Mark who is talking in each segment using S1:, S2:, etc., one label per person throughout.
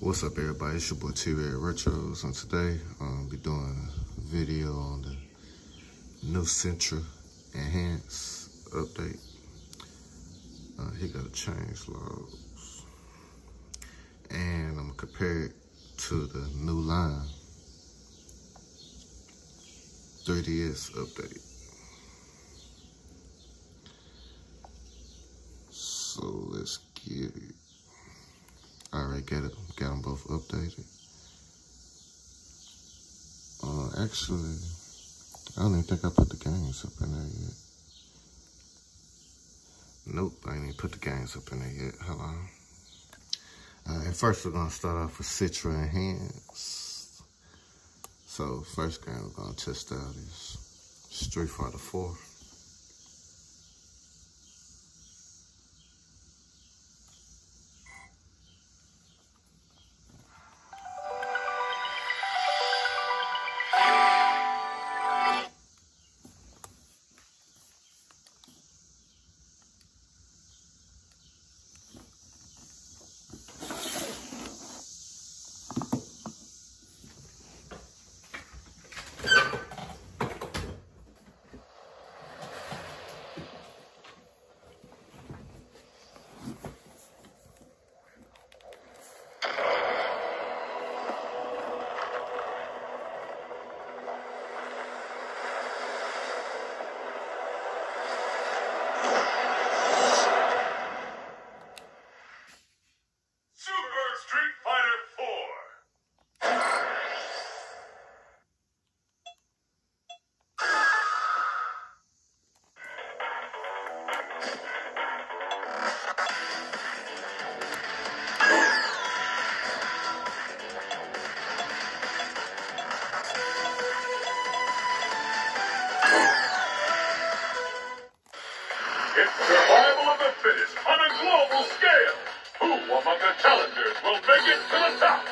S1: What's up, everybody? It's your boy T Red Retros, and today I'll be doing a video on the new Citra Enhance update. Uh, he got a change logs, and I'm gonna compare it to the new Lime 3DS update. So let's get it. Right, got it. Got them both updated. Uh, actually, I don't even think I put the games up in there yet. Nope, I ain't even put the games up in there yet. Hold on. Uh, and first, we're gonna start off with Citra Enhanced. So, first game we're gonna test out is Street Fighter 4.
S2: It's survival of the fittest on a global scale. Who among the challengers will make it to the top?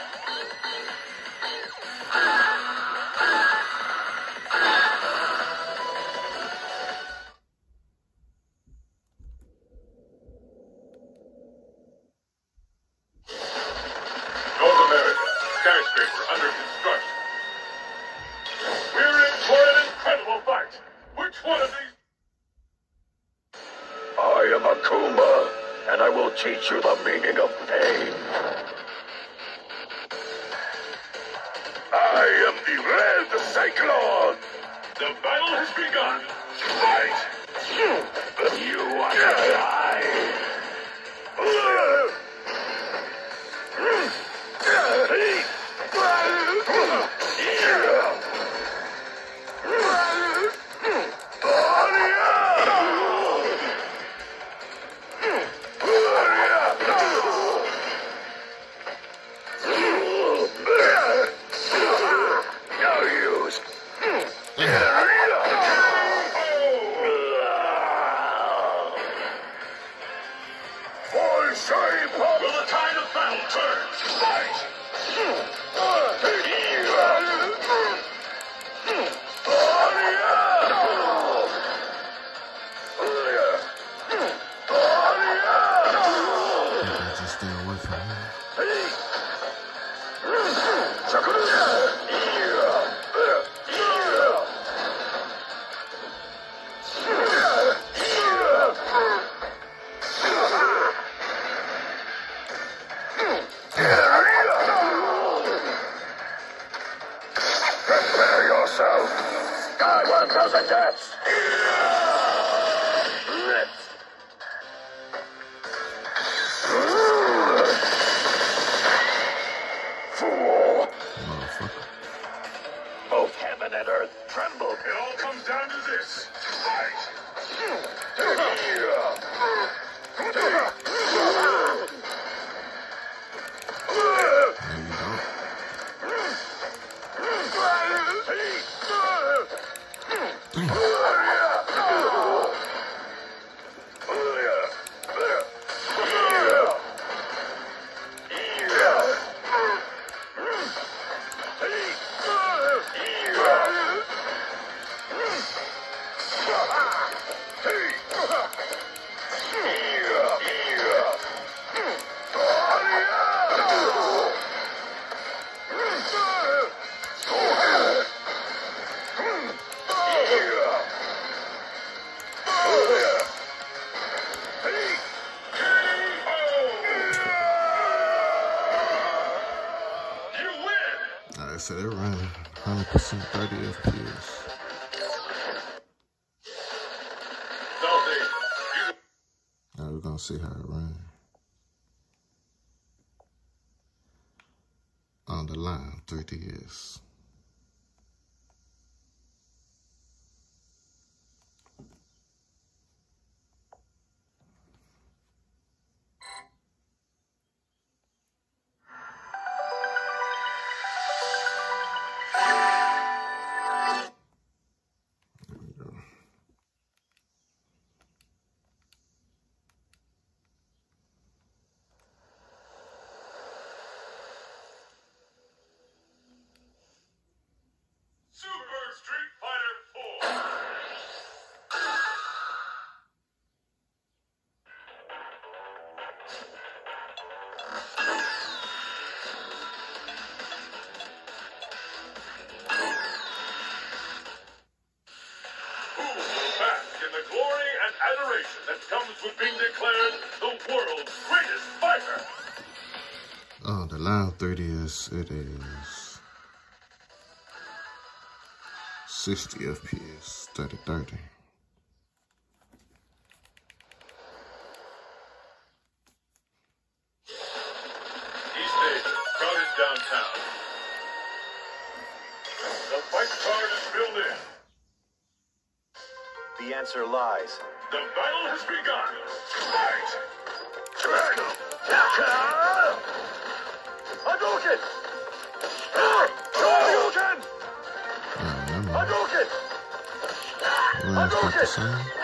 S1: 100% 30 FPS. Now we're gonna see how it ran. On the Lime, 3DS.
S2: That comes with being declared the world's greatest fighter.
S1: Oh, the Lime 30 is, it is 60 FPS, 30, 30
S2: the battle has begun. Fight!
S3: Dragon! Hadouken! Hadouken! Hadouken! Hadouken! Hadouken!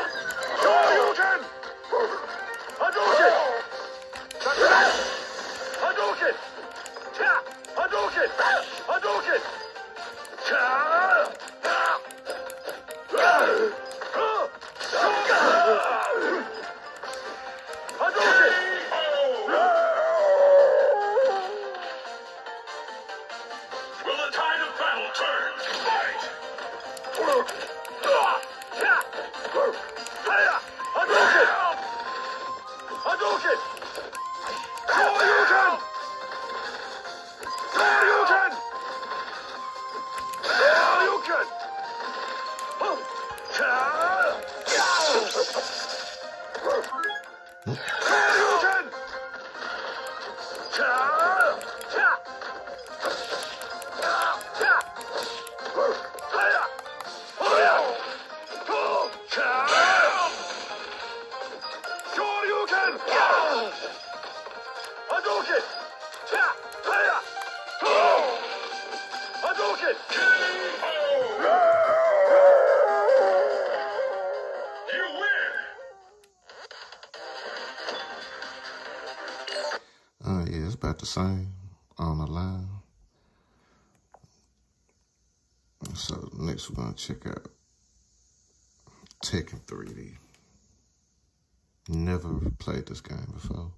S1: So next we're gonna check out Tekken 3D. Never played this game before.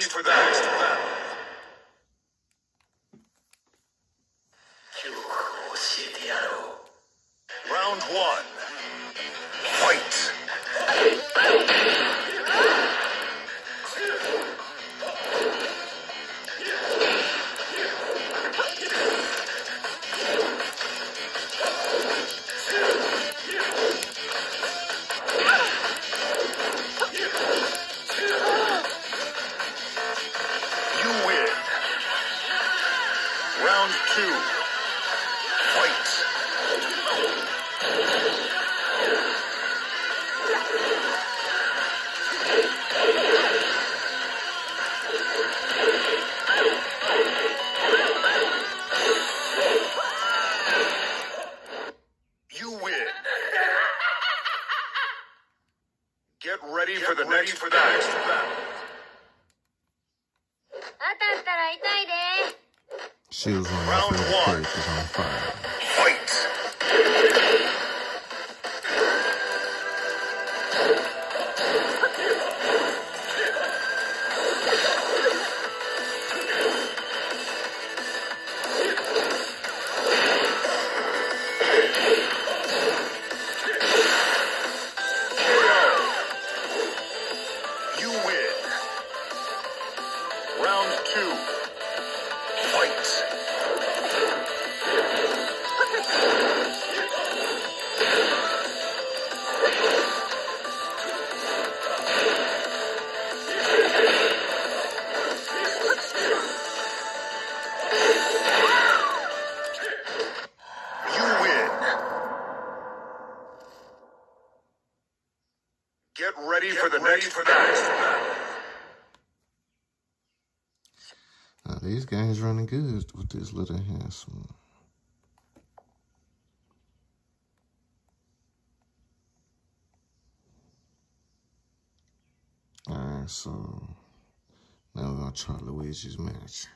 S4: you for
S5: that. running good with this little handsome.
S1: Alright, so now we're gonna try Luigi's
S6: match.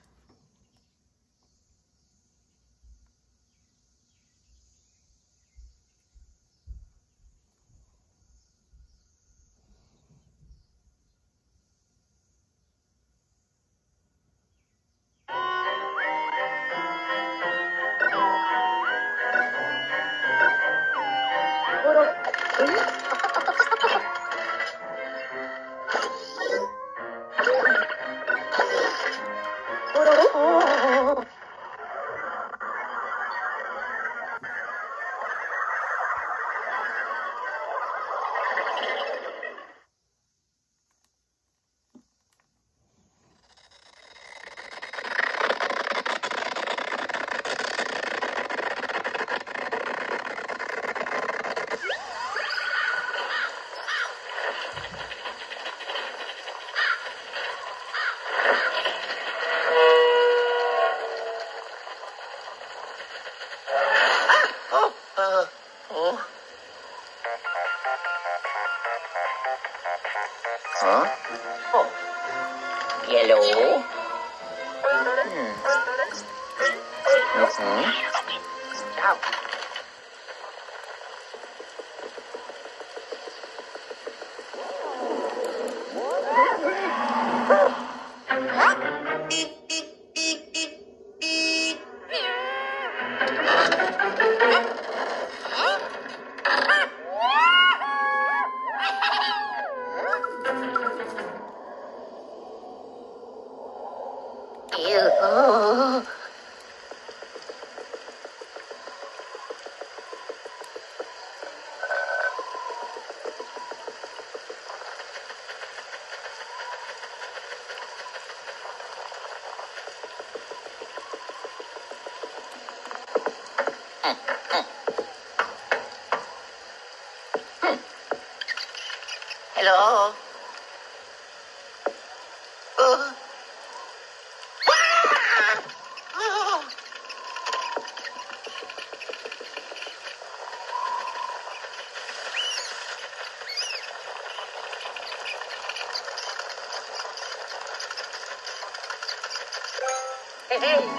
S6: Hey, hey.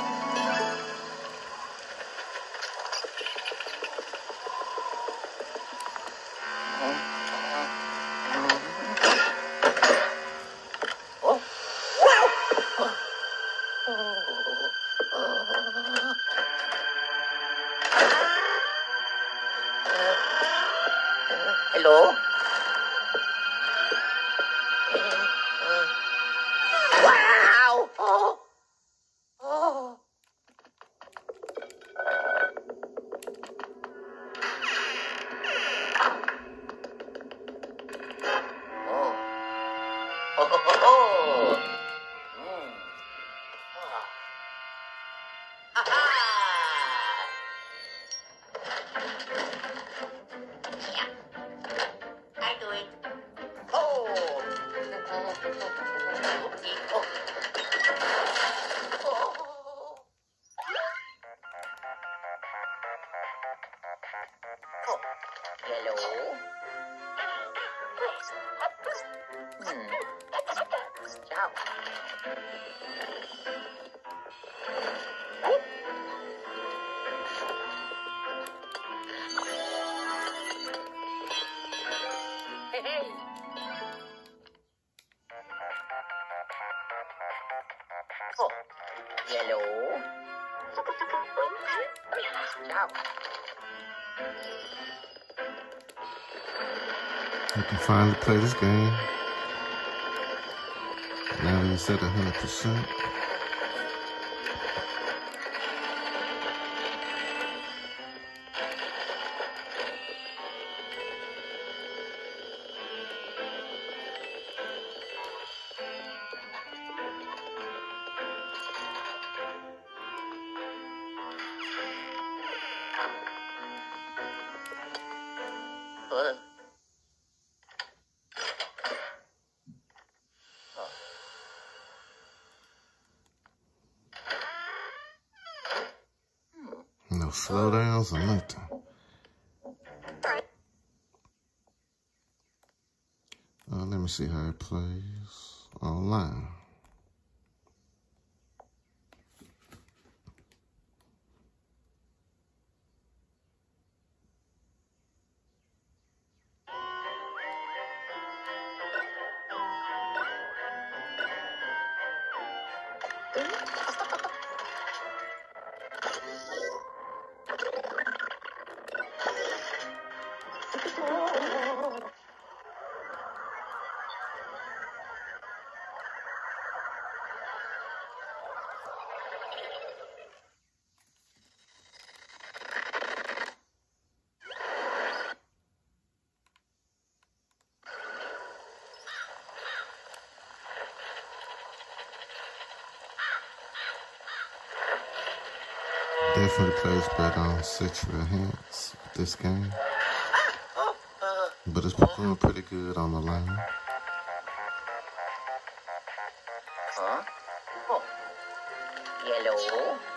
S6: I
S1: can finally play this game is that 100%? no slowdowns or nothing. Uh, let me see how it plays online. place bet on six real hands this game. But it's doing pretty good on the Lime.
S6: Huh? Oh. Yellow.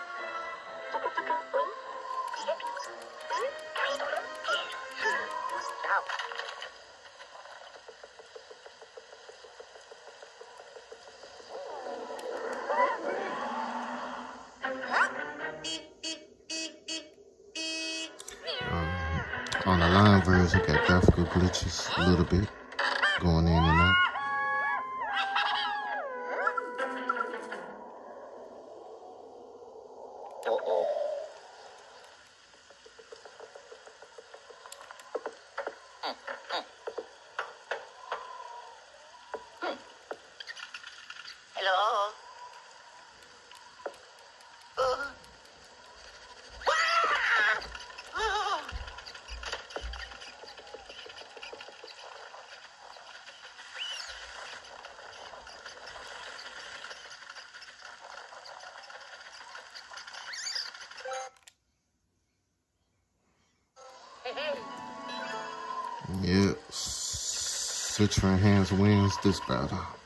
S1: Six Hands wins this battle.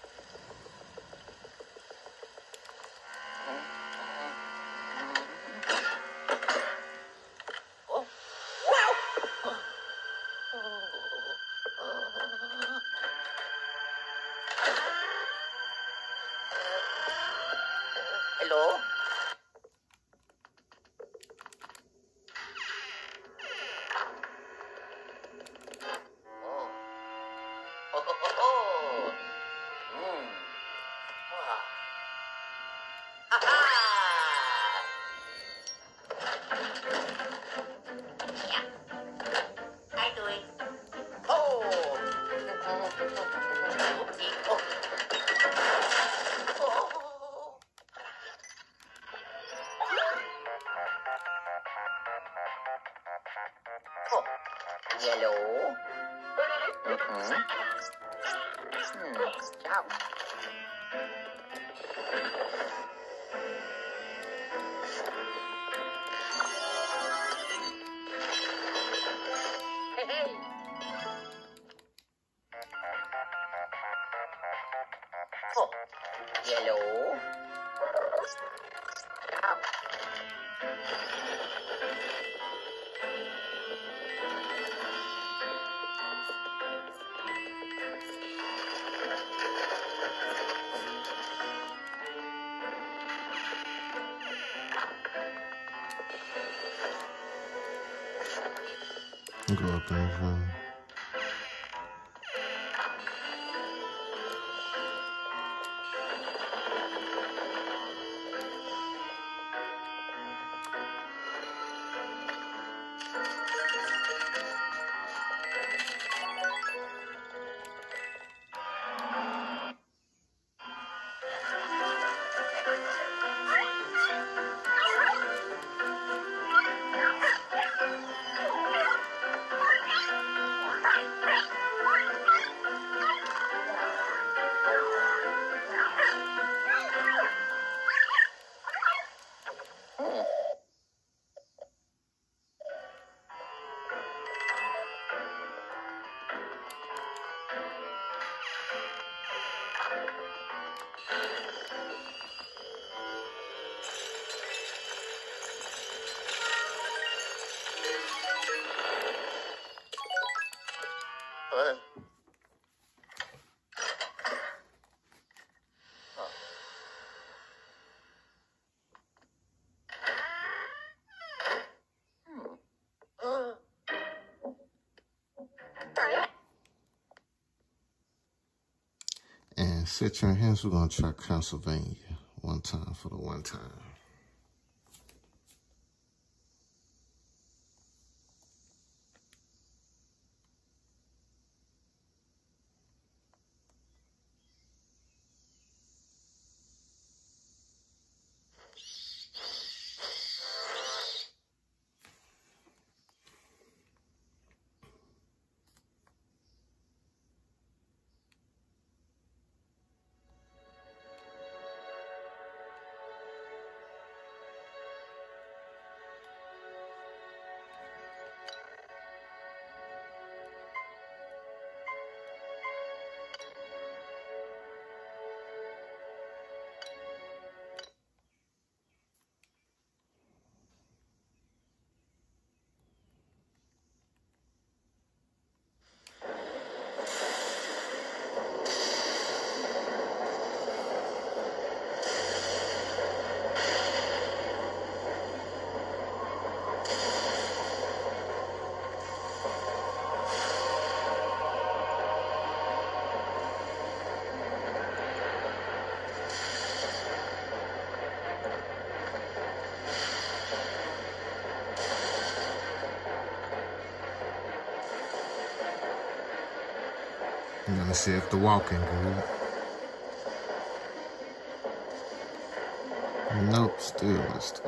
S6: Hmm.
S1: Yum. なる。And Citra Enhance, we're going to try Castlevania one time for the one time. Me see if the walking good. Nope, still messed.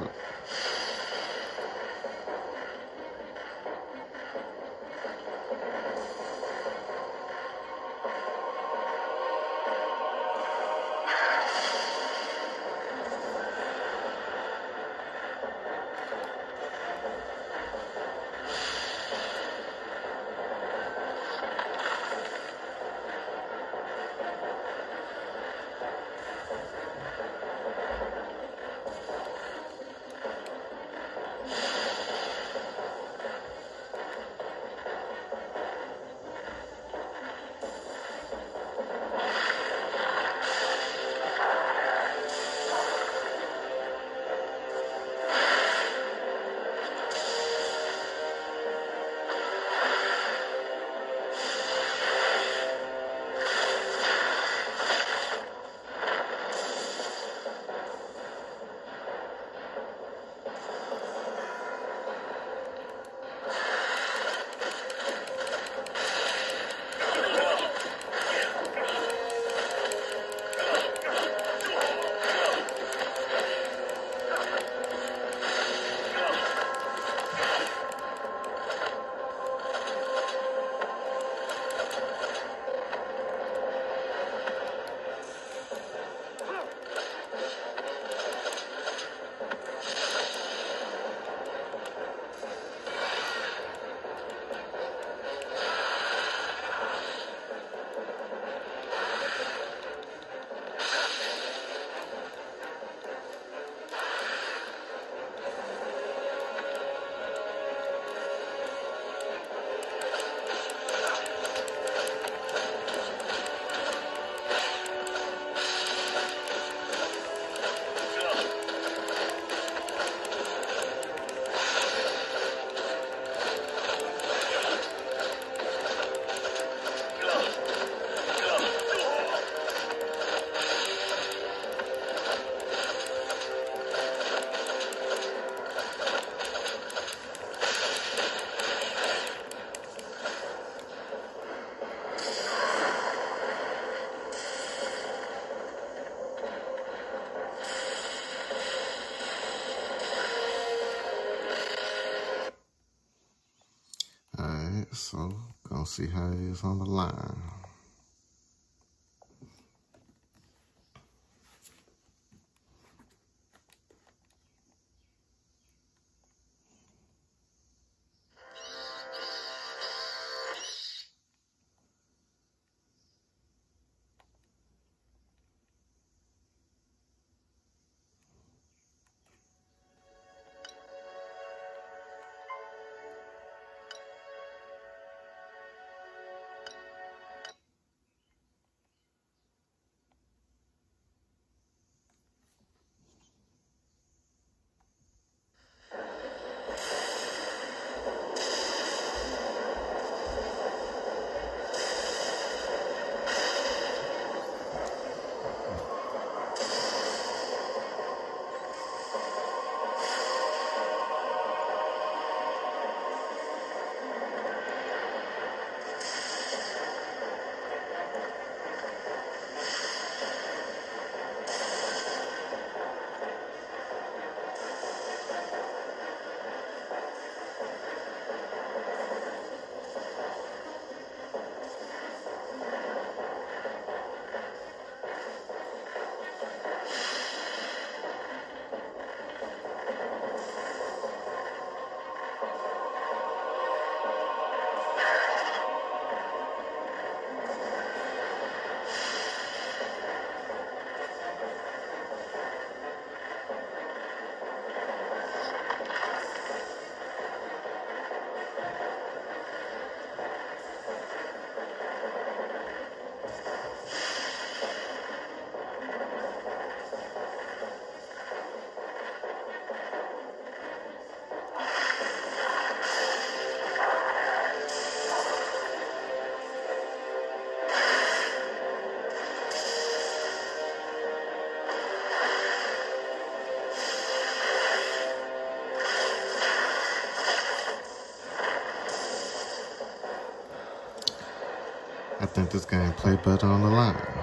S1: See how it is on the Lime. Think this game play better on the Lime.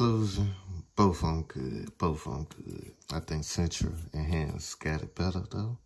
S1: Conclusion, both them good. Both them good. I think Central and Hands got it better, though.